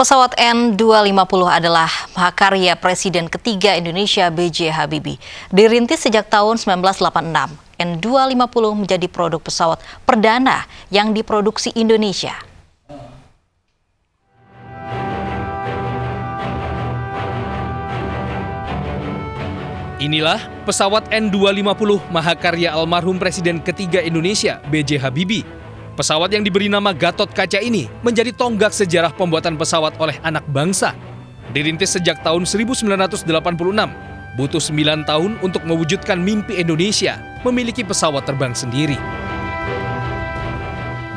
Pesawat N250 adalah mahakarya Presiden ketiga Indonesia B.J. Habibie. Dirintis sejak tahun 1986, N250 menjadi produk pesawat perdana yang diproduksi Indonesia. Inilah pesawat N250 mahakarya almarhum Presiden ketiga Indonesia B.J. Habibie Pesawat yang diberi nama Gatot Kaca ini menjadi tonggak sejarah pembuatan pesawat oleh anak bangsa. Dirintis sejak tahun 1986, butuh 9 tahun untuk mewujudkan mimpi Indonesia memiliki pesawat terbang sendiri.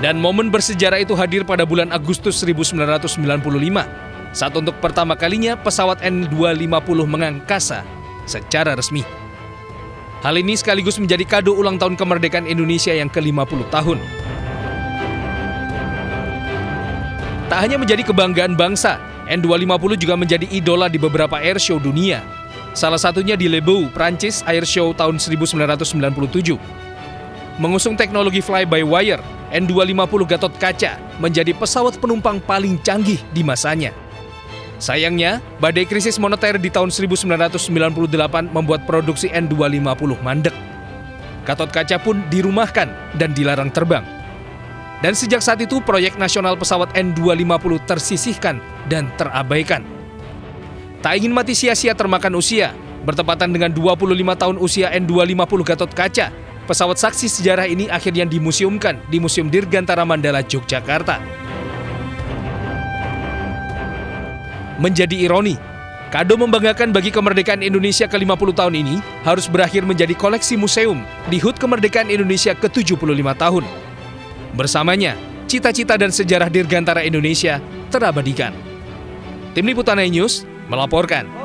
Dan momen bersejarah itu hadir pada bulan Agustus 1995, saat untuk pertama kalinya pesawat N250 mengangkasa secara resmi. Hal ini sekaligus menjadi kado ulang tahun kemerdekaan Indonesia yang ke-50 tahun. Tak hanya menjadi kebanggaan bangsa, N250 juga menjadi idola di beberapa airshow dunia. Salah satunya di Le Beau, Prancis Airshow tahun 1997. Mengusung teknologi fly-by-wire, N250 Gatot Kaca menjadi pesawat penumpang paling canggih di masanya. Sayangnya, badai krisis moneter di tahun 1998 membuat produksi N250 mandek. Gatot Kaca pun dirumahkan dan dilarang terbang. Dan sejak saat itu proyek nasional pesawat N250 tersisihkan dan terabaikan. Tak ingin mati sia-sia termakan usia, bertepatan dengan 25 tahun usia N250 Gatot Kaca, pesawat saksi sejarah ini akhirnya dimuseumkan di Museum Dirgantara Mandala, Yogyakarta. Menjadi ironi, kado membanggakan bagi kemerdekaan Indonesia ke-50 tahun ini harus berakhir menjadi koleksi museum di HUT Kemerdekaan Indonesia ke-75 tahun. Bersamanya, cita-cita dan sejarah Dirgantara Indonesia terabadikan. Tim Liputan News melaporkan.